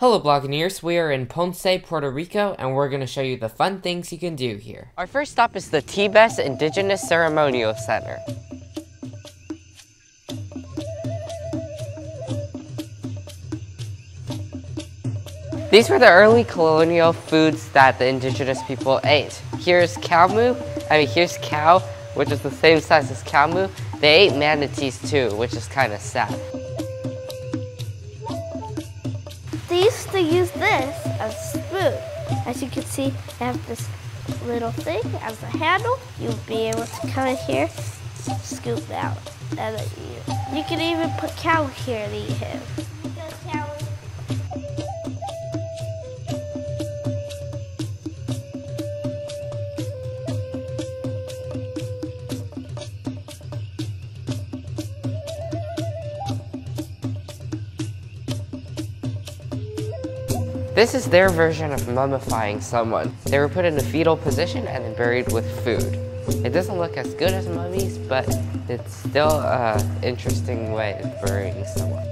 Hello Bloggineers, we are in Ponce, Puerto Rico, and we're going to show you the fun things you can do here. Our first stop is the Tibes Indigenous Ceremonial Center. These were the early colonial foods that the indigenous people ate. Here's cow moo, I mean here's cow, which is the same size as cow moo. They ate manatees too, which is kind of sad. They used to use this as a spoon. As you can see, they have this little thing as a handle. You'll be able to come in here, scoop out. And you, you can even put cow here and eat him. This is their version of mummifying someone. They were put in a fetal position and then buried with food. It doesn't look as good as mummies, but it's still an interesting way of burying someone.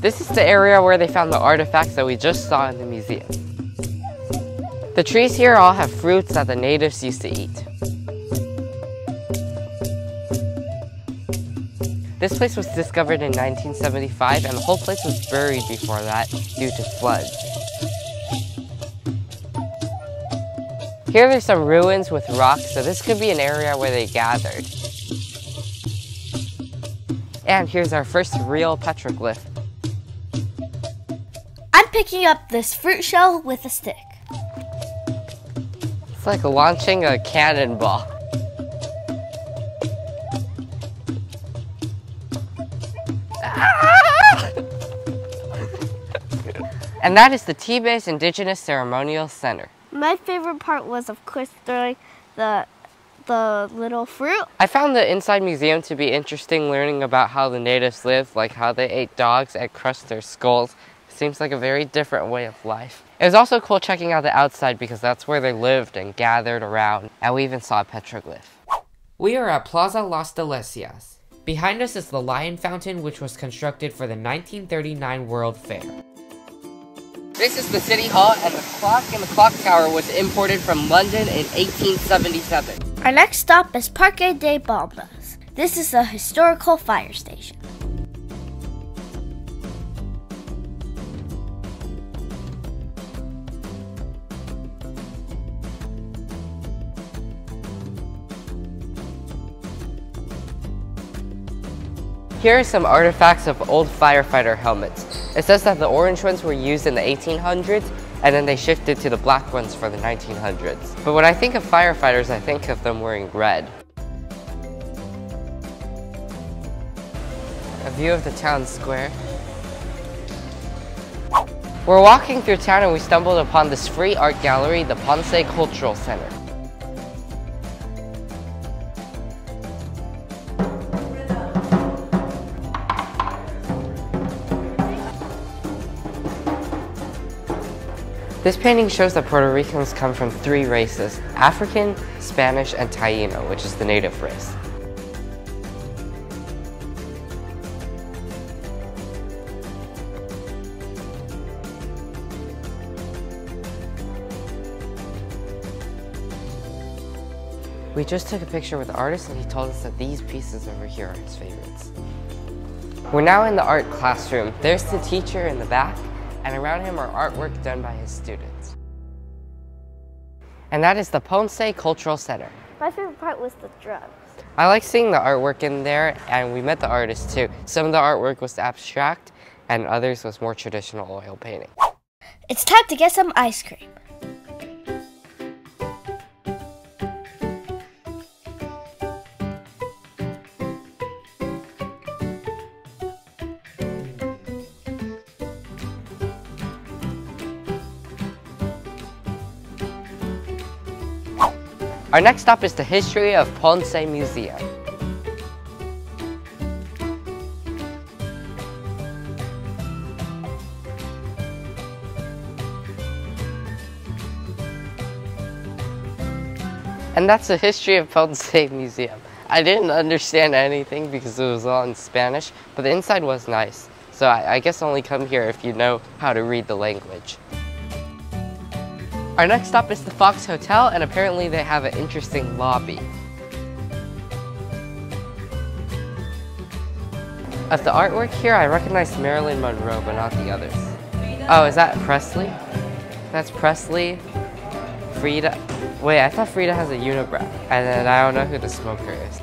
This is the area where they found the artifacts that we just saw in the museum. The trees here all have fruits that the natives used to eat. This place was discovered in 1975 and the whole place was buried before that due to floods. Here there's some ruins with rocks, so this could be an area where they gathered. And here's our first real petroglyph. I'm picking up this fruit shell with a stick. It's like launching a cannonball. and that is the Tibes Indigenous Ceremonial Center. My favorite part was, of course, throwing the the little fruit. I found the inside museum to be interesting learning about how the natives lived, like how they ate dogs and crushed their skulls. Seems like a very different way of life. It was also cool checking out the outside because that's where they lived and gathered around, and we even saw a petroglyph. We are at Plaza Las Delicias. Behind us is the Lion Fountain, which was constructed for the 1939 World Fair. This is the City Hall, and the clock in the clock tower was imported from London in 1877. Our next stop is Parque de Bombas. This is a historical fire station. Here are some artifacts of old firefighter helmets. It says that the orange ones were used in the 1800s and then they shifted to the black ones for the 1900s. But when I think of firefighters, I think of them wearing red. A view of the town square. We're walking through town and we stumbled upon this free art gallery, the Ponce Cultural Center. This painting shows that Puerto Ricans come from three races, African, Spanish, and Taino, which is the native race. We just took a picture with the artist and he told us that these pieces over here are his favorites. We're now in the art classroom. There's the teacher in the back and around him are artwork done by his students. And that is the Ponce Cultural Center. My favorite part was the drums. I like seeing the artwork in there, and we met the artists too. Some of the artwork was abstract, and others was more traditional oil painting. It's time to get some ice cream. Our next stop is the History of Ponce Museum. And that's the History of Ponce Museum. I didn't understand anything because it was all in Spanish, but the inside was nice. So I, I guess only come here if you know how to read the language. Our next stop is the Fox Hotel, and apparently they have an interesting lobby. Of the artwork here, I recognize Marilyn Monroe, but not the others. Oh, is that Presley? That's Presley. Frida. Wait, I thought Frida has a unibrow. And then I don't know who the smoker is.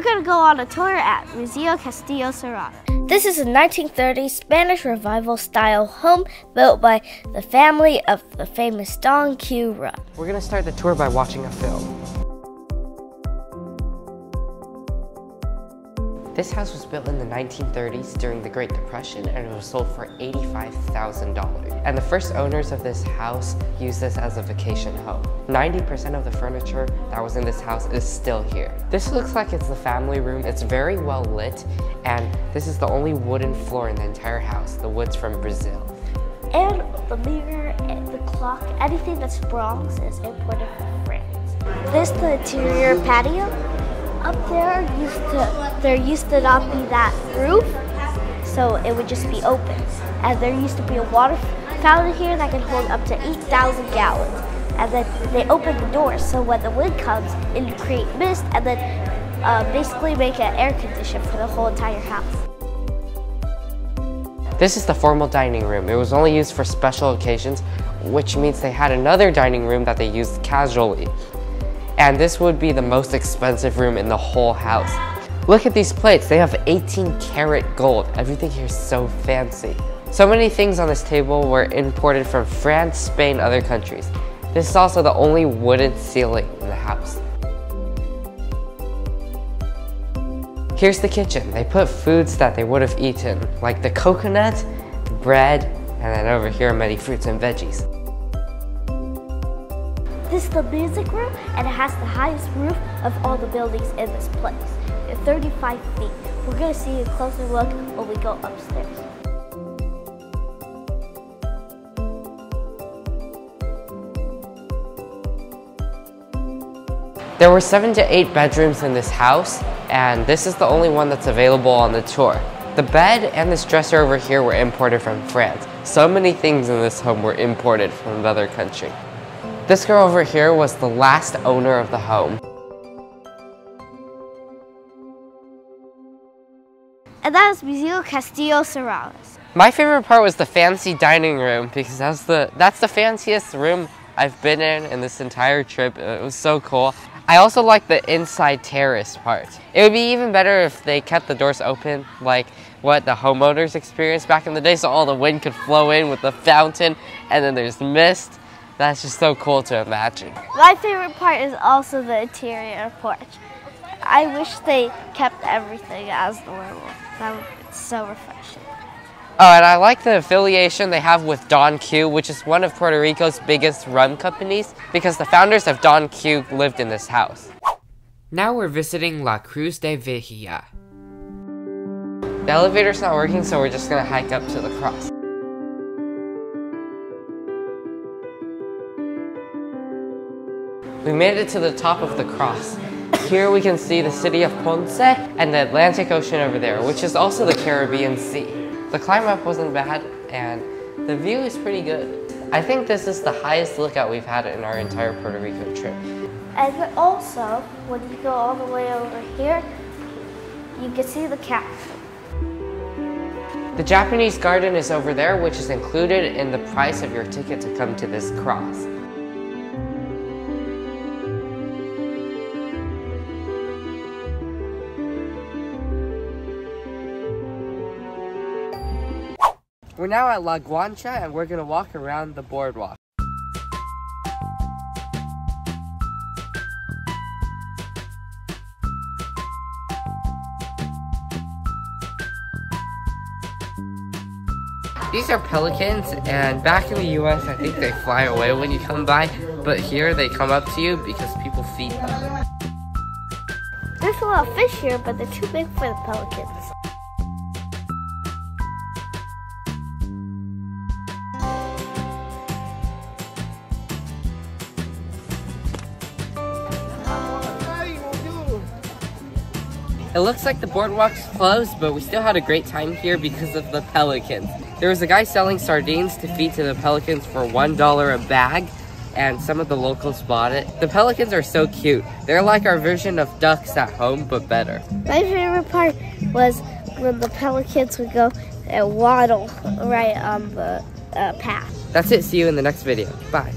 We're gonna go on a tour at Museo Castillo Serrallés. This is a 1930s Spanish Revival style home built by the family of the famous Don Q. Run. We're gonna start the tour by watching a film. This house was built in the 1930s during the Great Depression and it was sold for $85,000. And the first owners of this house used this as a vacation home. 90% of the furniture that was in this house is still here. This looks like it's the family room. It's very well lit and this is the only wooden floor in the entire house. The wood's from Brazil. And the mirror and the clock, anything that's bronze is imported from France. This the interior patio. Up there used to there used to not be that roof, so it would just be open. And there used to be a fountain here that can hold up to 8,000 gallons. And then they open the doors, so when the wind comes, it would create mist and then uh, basically make an air condition for the whole entire house. This is the formal dining room. It was only used for special occasions, which means they had another dining room that they used casually. And this would be the most expensive room in the whole house. Look at these plates, they have 18 karat gold. Everything here is so fancy. So many things on this table were imported from France, Spain, other countries. This is also the only wooden ceiling in the house. Here's the kitchen. They put foods that they would have eaten, like the coconut, bread, and then over here are many fruits and veggies. This is the music room, and it has the highest roof of all the buildings in this place. It's 35 feet. We're gonna see a closer look when we go upstairs. There were seven to eight bedrooms in this house, and this is the only one that's available on the tour. The bed and this dresser over here were imported from France. So many things in this home were imported from another country. This girl over here was the last owner of the home. And that Museo Castillo Serrallés. My favorite part was the fancy dining room because that's the that's the fanciest room I've been in in this entire trip. It was so cool. I also like the inside terrace part. It would be even better if they kept the doors open like what the homeowners experienced back in the day so all the wind could flow in with the fountain and then there's mist. That's just so cool to imagine. My favorite part is also the interior porch. I wish they kept everything as werewolf. That would be so refreshing. Oh, and I like the affiliation they have with Don Q, which is one of Puerto Rico's biggest rum companies, because the founders of Don Q lived in this house. Now we're visiting La Cruz de Vigía. The elevator's not working, so we're just gonna hike up to the cross. We made it to the top of the cross. Here we can see the city of Ponce and the Atlantic Ocean over there, which is also the Caribbean Sea. The climb up wasn't bad and the view is pretty good. I think this is the highest lookout we've had in our entire Puerto Rico trip. And also, when you go all the way over here, you can see the castle. The Japanese garden is over there, which is included in the price of your ticket to come to this cross. Now at La Guancha and we're gonna walk around the boardwalk. These are pelicans, and back in the US, I think they fly away when you come by, but here they come up to you because people feed them. There's a lot of fish here, but they're too big for the pelicans. It looks like the boardwalk's closed, but we still had a great time here because of the pelicans. There was a guy selling sardines to feed to the pelicans for $1 a bag, and some of the locals bought it. The pelicans are so cute. They're like our version of ducks at home, but better. My favorite part was when the pelicans would go and waddle right on the uh, path. That's it. See you in the next video. Bye.